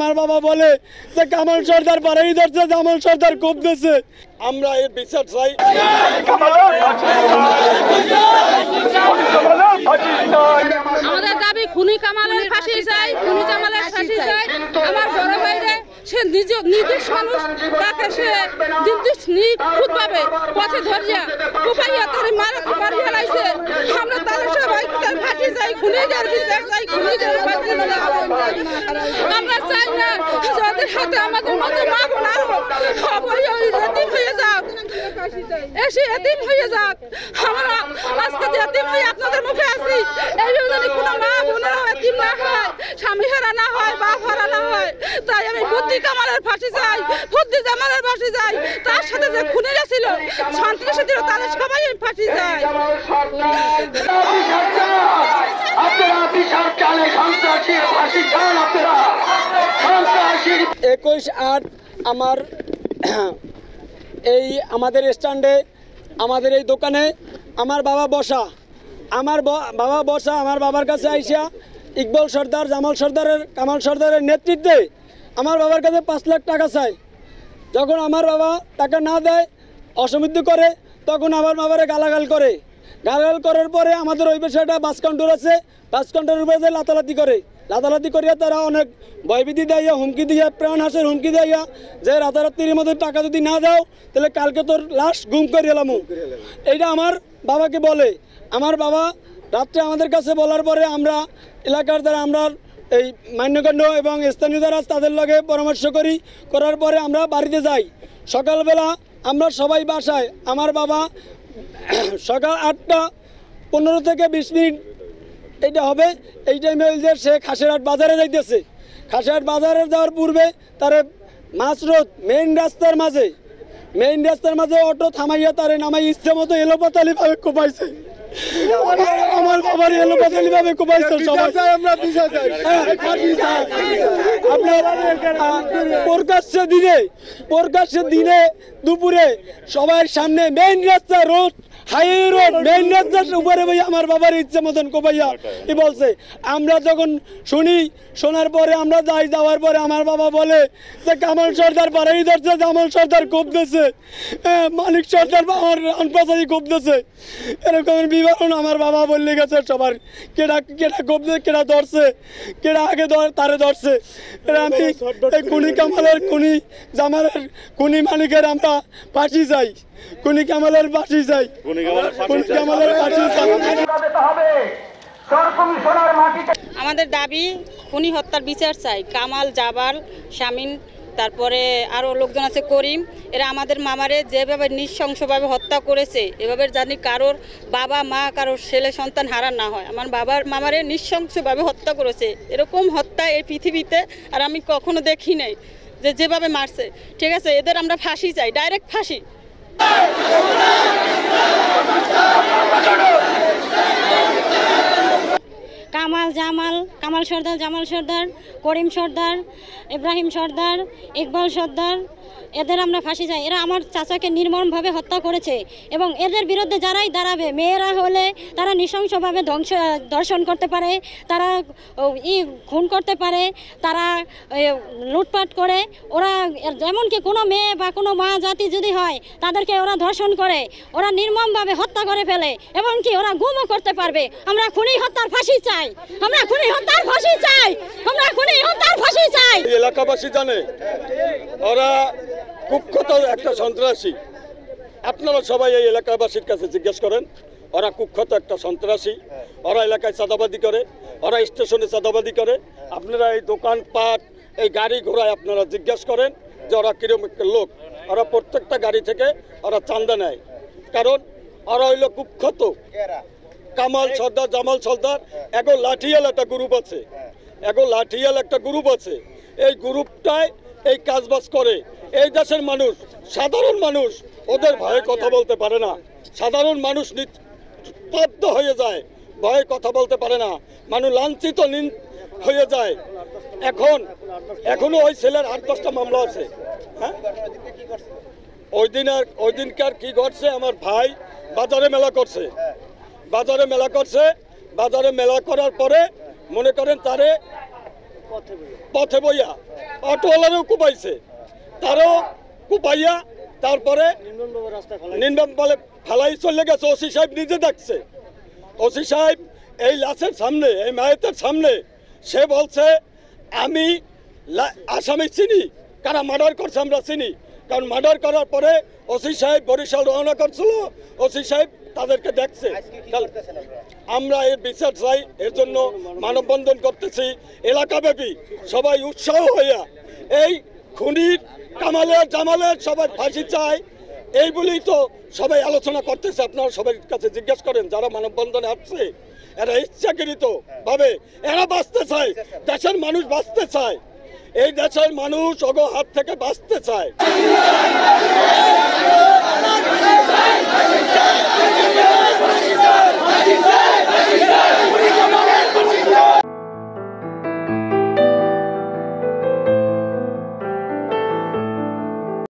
আমার বাবা বলে যে কামাল সর্দার বাড়াই ধরছে, জামাল সর্দার কোপ দিচ্ছে আমরা এর বিচার চাই। আমাদের দাবি, খুনি কামালের ফাঁসি চাই, খুনি কামালের ফাঁসি চাই। আমার বড় ভাইরে, সে নিজ নির্দিষ্ট মানুষ, তাকে সে নির্দিষ্ট নিখুঁত ভাবে পথে ধরিয়া কুপাইয়া তার মারা মারি ফেলাইছে। আমরা তাদের সবাই তার ফাঁসি চাই খুনিদের বিচার চাই খুনিদের ফাঁসি চাই। আমরা চাই না যাদের হাতে আমাদের মতো মা বোন আরও সবাই ওই এতিম হয়ে যাক এসে এতিম হয়ে যাক। আমরা আজকে যে এতিম হয়ে আপনাদের মুখে আছি, এই যদি কোনো মা, বোনেরও এতিম না হয়, স্বামী হারা না হয়, বাপ হারা না হয়, তাই আমি বুদ্ধি কামালের ফাঁসি চাই, বুদ্ধি জামালের ফাঁসি চাই। তার সাথে যে খুনিরা ছিল সন্ত্রাসী ছিল, তাদের সবাই আমি ফাঁসি সন্ত্রাসী একুশ আট আমার এই আমাদের স্ট্যান্ডে, আমাদের এই দোকানে আমার বাবা বসা। আমার বাবা বসা, আমার বাবার কাছে আইসা ইকবল সর্দার, জামাল সর্দারের, কামাল সর্দারের নেতৃত্বে আমার বাবার কাছে পাঁচ লাখ টাকা চাই। যখন আমার বাবা টাকা না দেয়, অসমৃদ্ধ করে, তখন আমার বাবারে গালাগাল করে। গালাগাল করার পরে আমাদের ওই পাশে একটা বাস কাউন্টার আছে বাস কাউন্টারের উপরে লাতালাতি করে। লাতালাতি করিয়া তারা অনেক ভয়ভীতি দেয়, হুমকি দিয়ে, প্রাণ হাসের হুমকি দেয়, যে রাতারাত্রির মধ্যে টাকা যদি না দাও, তাহলে কালকে তোর লাশ গুম করে এলাম এইটা আমার বাবাকে বলে। আমার বাবা রাত্রে আমাদের কাছে বলার পরে আমরা এলাকার দ্বারা আমরা এই মান্যগণ্য এবং স্থানীয় দ্বারা তাদের লগে পরামর্শ করি। করার পরে আমরা বাড়িতে যাই। সকালবেলা আমরা সবাই বাসায়। আমার বাবা সকাল আটটা, পনেরো থেকে বিশ মিনিট এইটা হবে এই টাইমে ওই যে সে খাসিরহাট বাজারে যাইতেছে। খাসিরহাট বাজারে যাওয়ার পূর্বে তারে মাছ রোড মেইন রাস্তার মাঝে মেইন রাস্তার মাঝে অটো থামাইয়া তারে নামাই ইচ্ছে মতো এলোপাতালি ভাবে কোপাইছে। আমার- আমার বাবার এলোপাতালি ভাবে কোপাইছে সবাই। হ্যাঁ, প্রকাশ্যে দিনে প্রকাশ্যে দিনে দুপুরে সবার সামনে মেইন রাস্তা রোড হাই রোড মেইন উপরে আমার ইচ্ছে মতন কি বলছে। আমরা যখন শুনি শোনার পরে আমরা যাই যাওয়ার পরে আমার বাবা বলে যে কামাল সর্দার বাড়াই ধরছে জামাল সর্দার কোপ দিচ্ছে হ্যাঁ, মানিক সর্দার আমার আনপাশাই কোপ এরকম বিবরণ আমার বাবা বললে গেছে সবার কেডা কেডা কোপ কেডা ধরছে কেডা আগে ধর তারে ধরছে। আমি এই কুনি কামালের কুনি জামালের কুনি মালিকের আমরা ফাঁসি যাই কুনি কামালের ফাঁসি যাই কুনি কামালের কমিশনার মাটিতে আমাদের দাবি খুনি হত্যার বিচার চাই। কামাল জাবাল শামিন তারপরে আরও লোকজন আছে, করিম। এরা আমাদের মামারে যেভাবে নৃশংসভাবে হত্যা করেছে, এভাবে জানি কারোর বাবা, মা, কারোর ছেলে, সন্তান হারা না হয়। আমার বাবার মামারে নৃশংসভাবে হত্যা করেছে। এরকম হত্যা এই পৃথিবীতে আর আমি কখনো দেখি নাই, যে যেভাবে মারছে। ঠিক আছে, এদের আমরা ফাঁসি চাই, ডাইরেক্ট ফাঁসি। কামাল সর্দার, জামাল সর্দার, করিম সর্দার, ইব্রাহিম সর্দার, ইকবাল সর্দার, এদের আমরা ফাঁসি চাই। এরা আমার চাচাকে নির্মমভাবে হত্যা করেছে এবং এদের বিরুদ্ধে যারাই দাঁড়াবে, মেয়েরা হলে তারা নৃশংসভাবে ধ্বংস, দর্শন করতে পারে, তারা ই, খুন করতে পারে, তারা লুটপাট করে। ওরা এমনকি কোনো মেয়ে বা কোনো মা জাতি যদি হয়, তাদেরকে ওরা ধর্ষণ করে, ওরা নির্মমভাবে হত্যা করে ফেলে, এবং কি ওরা গুমও করতে পারবে। আমরা খুনি হত্যার ফাঁসি চাই। আমরা খুনি হত্যার ফাঁসি চাই। আমরা খুনি হত্যার ফাঁসি চাই। এলাকাবাসী জানে, ওরা কুখ্যাত একটা সন্ত্রাসী। আপনারা সবাই এই এলাকাবাসীর কাছে জিজ্ঞেস করেন, ওরা কুখ্যাত একটা সন্ত্রাসী। ওরা এলাকায় চাঁদাবাদি করে, ওরা স্টেশনে চাঁদাবাদি করে। আপনারা এই দোকানপাট, এই গাড়ি ঘোড়ায় আপনারা জিজ্ঞেস করেন যে ওরা কিরম লোক। ওরা প্রত্যেকটা গাড়ি থেকে ওরা চান্দা নেয়। কারণ ওরা হইল কুখ্যাত। কামাল সর্দার জামাল সর্দার এখন লাঠিয়াল একটা গ্রুপ আছে। এখন লাঠিয়াল একটা গ্রুপ আছে। এই গ্রুপটায় এই কাজবাজ করে। এই দেশের মানুষ সাধারণ মানুষ ওদের ভয়ে কথা বলতে পারে না। সাধারণ মানুষ নিস্তব্ধ হয়ে যায় ভয়ে কথা বলতে পারে না। মানুষ লাঞ্ছিত হয়ে যায়। এখন এখনও ওই ছেলের আট দশটা মামলা আছে। হ্যাঁ? ওই দিন আর ওই দিনকার কি ঘটছে? আমার ভাই বাজারে মেলা করছে। বাজারে মেলা করছে। বাজারে মেলা করার পরে মনে করেন তারে পথে বইয়া অটোওয়ালারও কুপাইছে। তারও কুপাইয়া তারপরে নির্মম বলে ফালাই চলে গেছে। ওসি সাহেব নিজে দেখছে। ওসি সাহেব এই লাশের সামনে, এই মায়েতের সামনে, সে বলছে, আমি আসামি চিনি, কারা মার্ডার করছে আমরা চিনি। কারণ মার্ডার করার পরে ওসি সাহেব বরিশাল রওনা করছিল ওসি সাহেব তাদেরকে দেখছে। আমরা এর বিচার চাই এর জন্য মানববন্ধন করতেছি। এলাকাব্যাপী সবাই উৎসাহ হইয়া এই খুনির কামালের জামালের সবাই ফাঁসি চায় এই বলেই তো সবাই আলোচনা করতেছে। আপনারা সবার কাছে জিজ্ঞেস করেন যারা মানববন্ধনে আসছে এরা ইচ্ছাকৃত ভাবে এরা বাঁচতে চায় দেশের মানুষ বাঁচতে চায়। এই দেশের মানুষ অগ হাত থেকে বাঁচতে চায়।